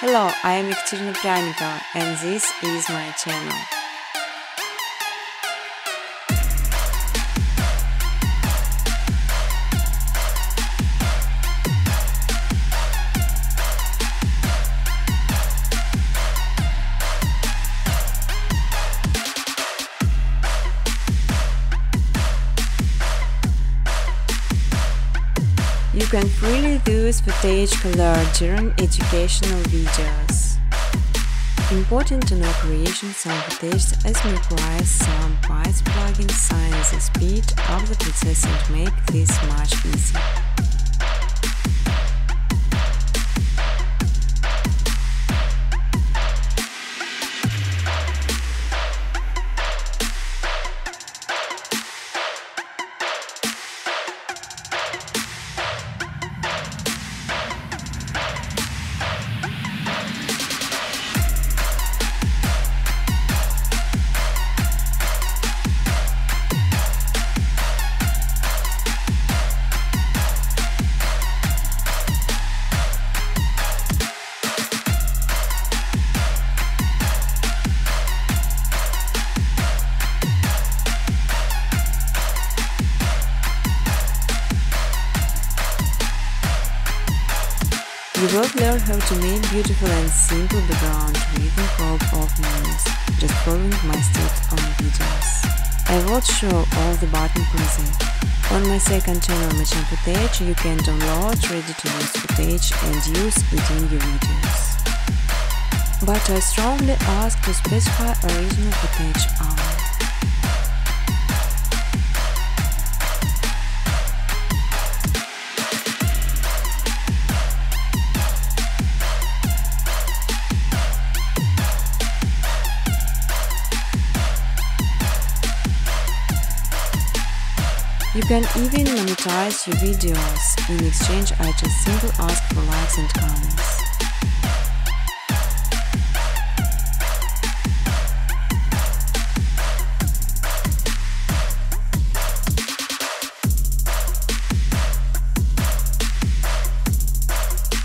Hello, I am Ekaterina Pryanikova and this is my channel. You can freely use footage color during educational videos. Important to know creation some footage as requires some bytes plugin sign the speed of the process and make this much easier. Will learn how to make beautiful and simple background with the help of menus, just following my steps on videos. I will show all the button present. On my second channel Machine Footage you can download ready-to-use footage and use it in your videos. But I strongly ask to specify original footage only. You can even monetize your videos. In exchange, I just simply ask for likes and comments.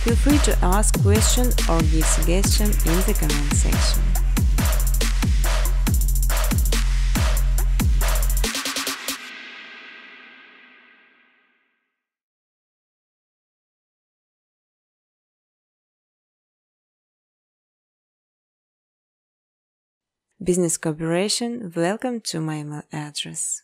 Feel free to ask questions or give suggestions in the comment section. Business cooperation, welcome to my email address.